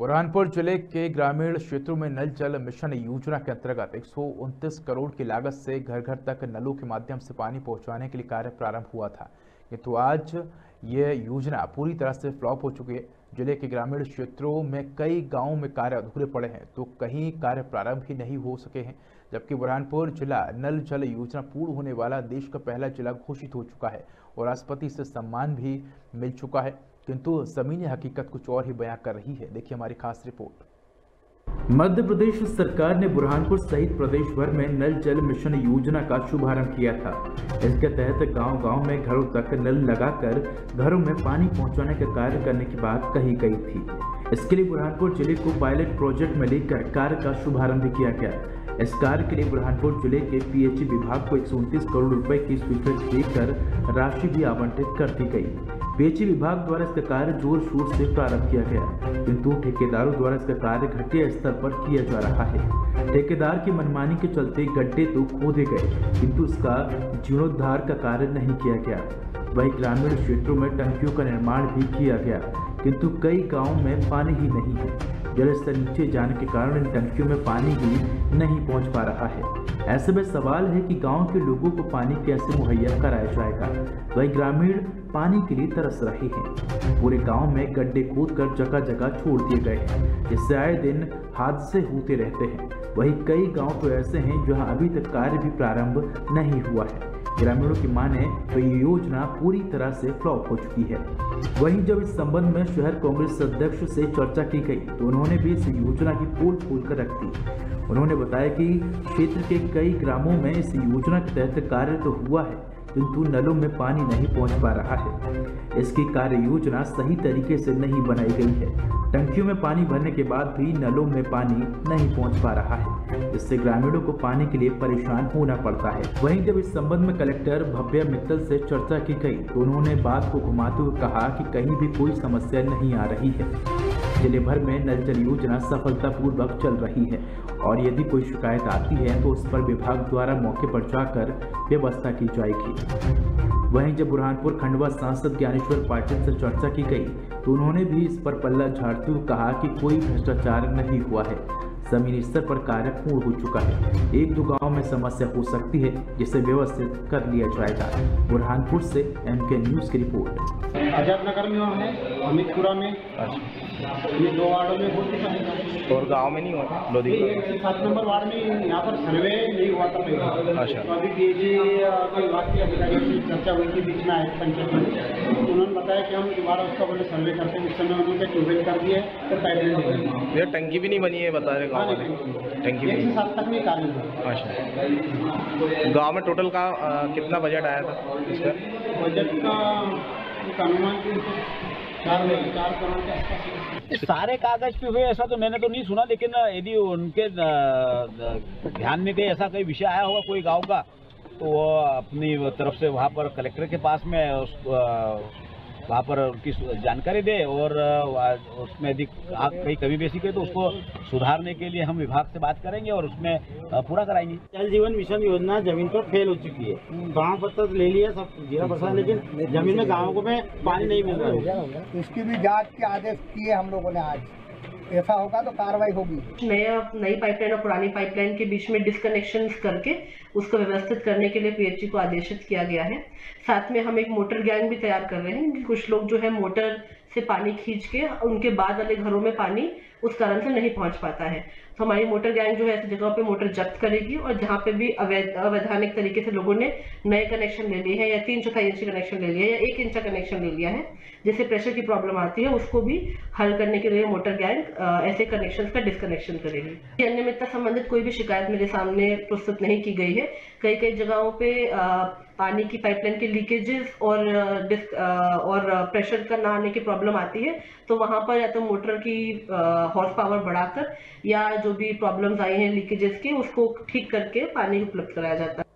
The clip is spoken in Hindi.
बुरहानपुर ज़िले के ग्रामीण क्षेत्रों में नल जल मिशन योजना के अंतर्गत एक सौ उनतीस करोड़ की लागत से घर घर तक नलों के माध्यम से पानी पहुँचाने के लिए कार्य प्रारंभ हुआ था। किंतु आज ये योजना पूरी तरह से फ्लॉप हो चुकी है। ज़िले के ग्रामीण क्षेत्रों में कई गाँवों में कार्य अधूरे पड़े हैं तो कहीं कार्य प्रारंभ ही नहीं हो सके हैं, जबकि बुरहानपुर जिला नल जल योजना पूर्ण होने वाला देश का पहला जिला घोषित हो चुका है और राष्ट्रपति से सम्मान भी मिल चुका है। किंतु जमीनी हकीकत कुछ और ही बयां कर रही है। देखिए हमारी खास रिपोर्ट। मध्य प्रदेश सरकार ने बुरहानपुर सहित प्रदेश भर में नल जल मिशन योजना का शुभारंभ किया था। इसके तहत गांव-गांव में घरों तक नल लगाकर घरों में पानी पहुँचाने का कार्य करने की बात कही गई थी। इसके लिए बुरहानपुर ज़िले को पायलट प्रोजेक्ट में लेकर कार्य का शुभारंभ किया गया। इस कार्य के लिए बुरहानपुर ज़िले के पीएचई विभाग को एक करोड़ रुपए की स्वीकृति देकर राशि भी आवंटित कर दी गई। पेची विभाग द्वारा इसका कार्य ज़ोर शोर से प्रारंभ किया गया। किंतु ठेकेदारों द्वारा इसका कार्य घटिया स्तर पर किया जा रहा है। ठेकेदार की मनमानी के चलते गड्ढे तो खोदे गए, किंतु इसका जीर्णोद्धार का कार्य नहीं किया गया। वही ग्रामीण क्षेत्रों में टंकियों का निर्माण भी किया गया, किंतु कई गाँव में पानी ही नहीं है। जल स्तर नीचे जाने के कारण इन टंकियों में पानी भी नहीं पहुँच पा रहा है। ऐसे में सवाल है कि गाँव के लोगों को पानी कैसे मुहैया कराया जाएगा। वही ग्रामीण पानी के लिए तरस रहे हैं। पूरे गाँव में गड्ढे खोद कर जगह जगह छोड़ दिए गए हैं। जिससे आए दिन हादसे होते रहते हैं। वही कई गाँव तो ऐसे हैं जहाँ अभी तक कार्य भी प्रारंभ नहीं हुआ है। ग्रामीणों की माने तो ये योजना पूरी तरह से फ्लॉप हो चुकी है। वहीं जब इस संबंध में शहर कांग्रेस अध्यक्ष से चर्चा की गई तो उन्होंने भी इस योजना की पोल खोल कर रख दी। उन्होंने बताया कि क्षेत्र के कई ग्रामों में इस योजना के तहत कार्य तो हुआ है किंतु नलों में पानी नहीं पहुँच पा रहा है। इसकी कार्य योजना सही तरीके से नहीं बनाई गई है। टंकियों में पानी भरने के बाद भी नलों में पानी नहीं पहुँच पा रहा है। इससे ग्रामीणों को पानी के लिए परेशान होना पड़ता है। वहीं जब इस संबंध में कलेक्टर भव्य मित्तल से चर्चा की गई तो उन्होंने बात को घुमाते हुए कहा कि कहीं भी कोई समस्या नहीं आ रही है। ज़िले भर में नल जल योजना सफलतापूर्वक चल रही है और यदि कोई शिकायत आती है तो उस पर विभाग द्वारा मौके पर जाकर व्यवस्था की जाएगी। वहीं जब बुरहानपुर खंडवा सांसद ज्ञानेश्वर पाटिल से चर्चा की गई तो उन्होंने भी इस पर पल्ला झाड़ते हुए कहा कि कोई भ्रष्टाचार नहीं हुआ है। जमीनी स्तर पर कार्य पूर्ण हो चुका है। एक दो गाँव में समस्या हो सकती है जिसे व्यवस्थित कर लिया जाएगा। बुरहानपुर से एम के न्यूज़ की रिपोर्ट। आज़ाद नगर में है अमितपुरा में। ये दो वार्डों में हो चुका है। और गाँव में नहीं हुआ लोधी सात नंबर वार्ड में यहाँ पर सर्वे नहीं हुआ था अच्छा। तो अभी डीजी कोई विभाग के अधिकारियों से चर्चा हुई थी बीच में आए पंचायत में। तो उन्होंने बताया कि हम दोबारा उसका बोले सर्वे करते हैं उस समय उन्होंने ट्यूबवेल कर दिए और पाइपलाइन दे टंकी भी नहीं बनी है बता रहे टंकी भी एक से सात तक में कार्य हुआ अच्छा। गाँव में टोटल का अ, कितना बजट आया था इसका? बजट का चार चार करोड़ के आसपास सारे कागज़ पे हुए ऐसा तो मैंने तो नहीं सुना लेकिन यदि उनके ध्यान में कहीं ऐसा कोई विषय आया होगा कोई गाँव का तो वो अपनी तरफ़ से वहाँ पर कलेक्टर के पास में उस वहाँ पर उनकी जानकारी दे और उसमें यदि आग कहीं कमी बेसी गई तो उसको सुधारने के लिए हम विभाग से बात करेंगे और उसमें पूरा कराएँगे। जल जीवन मिशन योजना ज़मीन पर फेल हो चुकी है। गाँव पर तो ले लिया सब गिरा प्रशासन लेकिन ज़मीन में गाँव में पानी नहीं मिल रहा है। उसकी भी जाँच के आदेश किए हम लोगों ने आज। ऐसा होगा तो कार्रवाई होगी। नया नई पाइपलाइन और पुरानी पाइपलाइन के बीच में डिस्कनेक्शन करके उसको व्यवस्थित करने के लिए पीएचई को आदेशित किया गया है। साथ में हम एक मोटर गैंग भी तैयार कर रहे हैं कुछ लोग जो है मोटर से पानी खींच के उनके बाद वाले घरों में पानी उस कारण से नहीं पहुँच पाता है। तो हमारी मोटर गैंग जो है ऐसी जगहों पे मोटर जब्त करेगी और जहाँ पे भी अवैध अवैधानिक तरीके से लोगों ने नए कनेक्शन ले लिए हैं या तीन चौथाई इंच कनेक्शन ले लिया है या एक इंच का कनेक्शन ले लिया है जिससे प्रेशर की प्रॉब्लम आती है उसको भी हल करने के लिए मोटर गैंग ऐसे कनेक्शन का डिस्कनेक्शन करेगी। अनियमितता संबंधित कोई भी शिकायत मेरे सामने प्रस्तुत नहीं की गई है। कई कई जगहों पे अ, पानी की पाइपलाइन के लीकेजेस और डिस्क और प्रेशर का ना आने की प्रॉब्लम आती है तो वहाँ पर या तो मोटर की हॉर्स पावर बढ़ाकर या जो भी प्रॉब्लम्स आई हैं लीकेजेस के, उसको ठीक करके पानी उपलब्ध कराया जाता है।